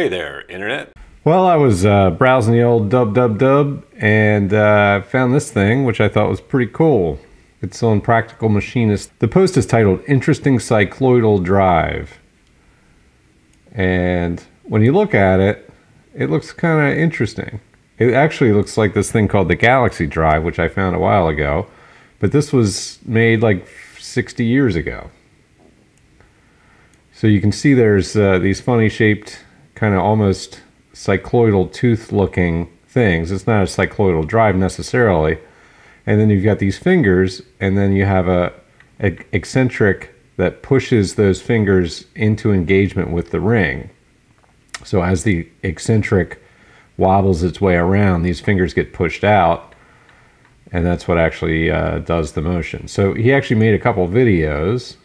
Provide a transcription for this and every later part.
Hey there, Internet. Well, I was uh, browsing the old dub dub dub and uh, found this thing, which I thought was pretty cool. It's on Practical Machinist. The post is titled Interesting Cycloidal Drive. And when you look at it, it looks kind of interesting. It actually looks like this thing called the Galaxy Drive, which I found a while ago. But this was made like 60 years ago. So you can see there's uh, these funny shaped, kind of almost cycloidal tooth looking things. It's not a cycloidal drive necessarily. And then you've got these fingers, and then you have a, a eccentric that pushes those fingers into engagement with the ring. So as the eccentric wobbles its way around, these fingers get pushed out, and that's what actually uh, does the motion. So he actually made a couple videos,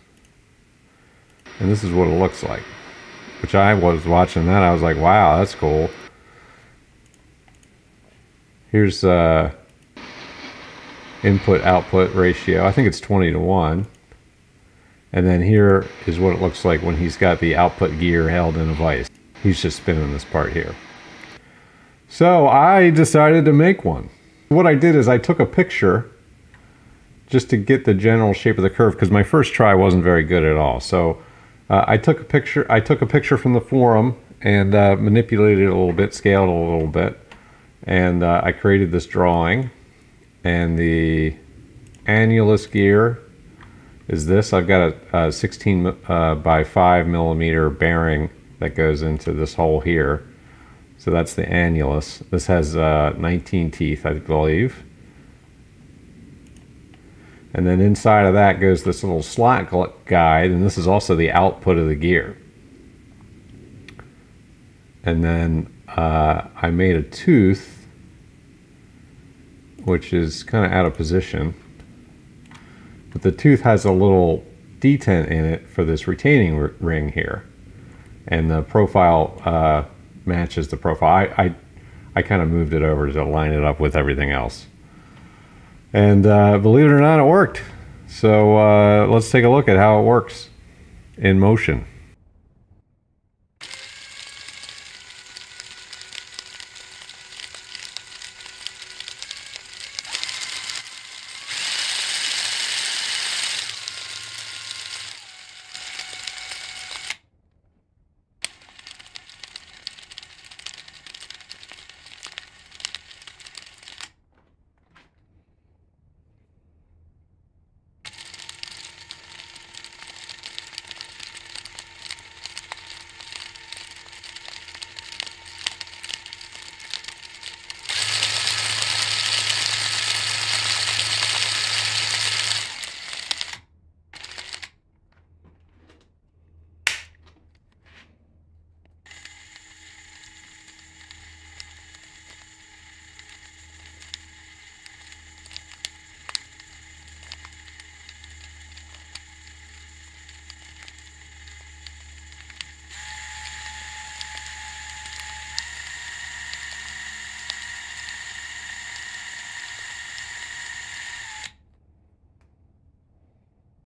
and this is what it looks like. Which I was watching that, I was like, wow, that's cool. Here's uh, input output ratio. I think it's 20 to 1. And then here is what it looks like when he's got the output gear held in a vise. He's just spinning this part here. So I decided to make one. What I did is I took a picture just to get the general shape of the curve because my first try wasn't very good at all. So uh, I took a picture. I took a picture from the forum and uh, manipulated it a little bit, scaled it a little bit, and uh, I created this drawing. And the annulus gear is this. I've got a, a 16 uh, by 5 millimeter bearing that goes into this hole here. So that's the annulus. This has uh, 19 teeth, I believe. And then inside of that goes this little slot guide, and this is also the output of the gear. And then uh, I made a tooth, which is kind of out of position. But the tooth has a little detent in it for this retaining ring here. And the profile uh, matches the profile. I, I, I kind of moved it over to line it up with everything else. And uh, believe it or not, it worked. So uh, let's take a look at how it works in motion.